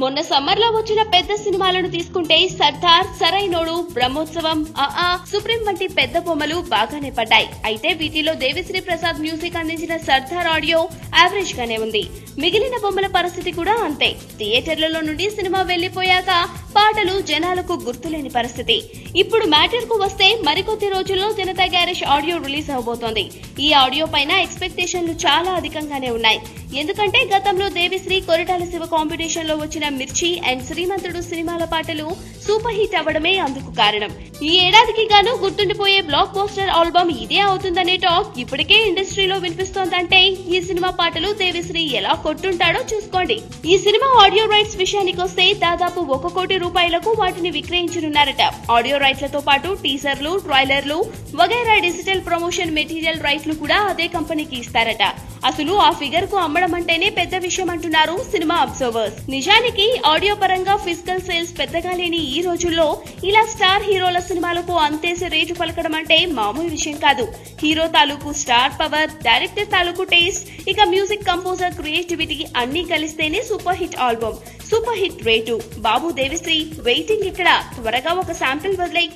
మొన్న సమ్మర్లో వచ్చిన పెద్ద సినిమాలను తీసుకుంటే సర్దార్ సరైనోడు బ్రహ్మోత్సవం ఆ సుప్రీం వంటి పెద్ద బొమ్మలు బాగానే పడ్డాయి. అయితే వీటిలో దేవిశ్రీ ప్రసాద్ మ్యూజిక్ అందించిన సర్దార్ ఆడియో యావరేజ్ గానే ఉంది. మిగిలిన బొమ్మల పరిస్థితి కూడా అంతే. థియేటర్లలో నుండి సినిమా వెళ్ళిపోయాక పాటలు జనాలకు గుర్తులేని పరిస్థితి. ఇప్పుడు మ్యాటర్కు వస్తే మరికొద్ది రోజుల్లో జనతా గ్యారేజ్ ఆడియో రిలీజ్ అవబోతోంది. ఈ ఆడియో పైన ఎక్స్పెక్టేషన్లు చాలా అధికంగానే ఉన్నాయి. ఎందుకంటే గతంలో దేవిశ్రీ కొరటాల శివ కాంపిటీషన్లో వచ్చిన మిర్చి అండ్ శ్రీమంతుడు సినిమాల పాటలు సూపర్ హిట్ అవ్వడమే అందుకు కారణం. ఈ ఏడాదికి గాను గుర్తుండిపోయే బ్లాక్ పోస్టర్ ఆల్బమ్ ఇదే అవుతుందనే టాక్ ఇప్పటికే ఇండస్ట్రీలో వినిపిస్తోందంటే ఈ సినిమా పాటలు దేవిశ్రీ ఎలా కొట్టుంటాడో చూసుకోండి. ఈ సినిమా ఆడియో రైట్స్ విషయానికి వస్తే దాదాపు ఒక కోటి రూపాయలకు వాటిని విక్రయించనున్నారట. ఆడియో రైట్లతో పాటు టీజర్లు ట్రైలర్లు వగైరా డిజిటల్ ప్రమోషన్ మెటీరియల్ రైట్లు కూడా అదే కంపెనీకి ఇస్తారట. అసలు ఆ ఫిగర్కు అమ్మడం అంటేనే పెద్ద విషయం అంటున్నారు సినిమా అబ్జర్వర్స్. నిజానికి ఆడియో పరంగా ఫిజికల్ సేల్స్ పెద్దగా లేని ఈ రోజుల్లో ఇలా స్టార్ హీరోల సినిమాలకు అంతేసి రేటు పలకడం అంటే మామూలు విషయం కాదు. హీరో తాలూకు స్టార్ పవర్ డైరెక్టర్ తాలూకు టేస్ట్ ఇక మ్యూజిక్ కంపోజర్ క్రియేటివిటీ అన్ని కలిస్తేనే super hit album. Super hit rate. బాబు దేవిశ్రీ వెయిటింగ్ ఇక్కడ త్వరగా ఒక శాంపిల్ వదిలే